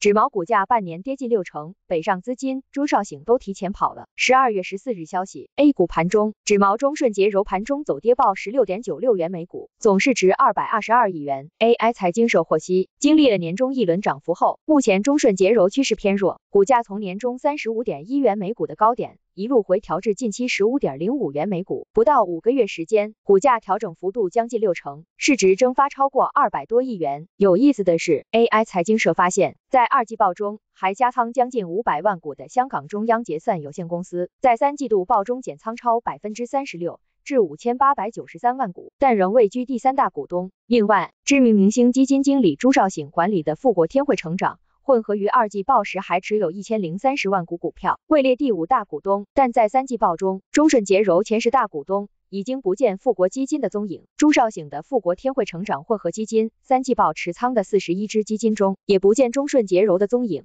纸毛股价半年跌近六成，北上资金、朱少醒都提前跑了。十二月十四日消息，A 股盘中，纸毛中顺洁柔盘中走跌报十六点九六元每股，总市值二百二十二亿元。AI 财经社获悉，经历了年中一轮涨幅后，目前中顺洁柔趋势偏弱，股价从年中三十五点一元每股的高点。一路回调至近期十五点零五元每股，不到五个月时间，股价调整幅度将近六成，市值蒸发超过二百多亿元。有意思的是，AI 财经社发现，在二季报中还加仓将近五百万股的香港中央结算有限公司，在三季度报中减仓超百分之三十六，至五千八百九十三万股，但仍位居第三大股东。另外，知名明星基金经理朱少醒管理的富国天惠成长。混合于二季报时还持有一千零三十万股股票，位列第五大股东，但在三季报中，中顺洁柔前十大股东已经不见富国基金的踪影。朱少醒的富国天惠成长混合基金三季报持仓的四十一只基金中，也不见中顺洁柔的踪影。